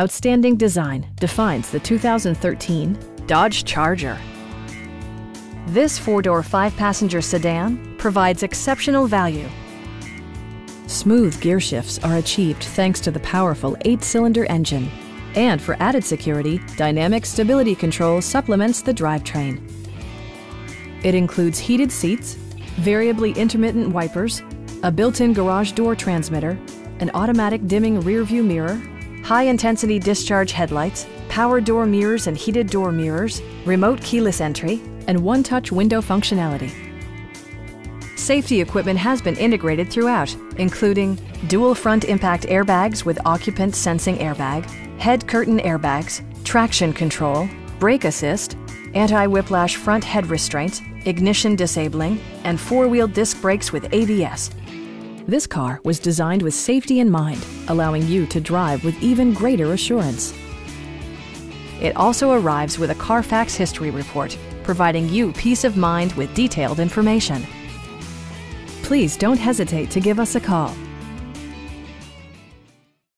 Outstanding design defines the 2013 Dodge Charger. This four-door, five-passenger sedan provides exceptional value. Smooth gear shifts are achieved thanks to the powerful eight-cylinder engine. And for added security, Dynamic Stability Control supplements the drivetrain. It includes heated seats, variably intermittent wipers, a built-in garage door transmitter, an automatic dimming rearview mirror, high-intensity discharge headlights, power door mirrors and heated door mirrors, remote keyless entry, and one-touch window functionality. Safety equipment has been integrated throughout, including dual front impact airbags with occupant sensing airbag, head curtain airbags, traction control, brake assist, anti-whiplash front head restraints, ignition disabling, and four-wheel disc brakes with ABS. This car was designed with safety in mind, allowing you to drive with even greater assurance. It also arrives with a Carfax history report, providing you peace of mind with detailed information. Please don't hesitate to give us a call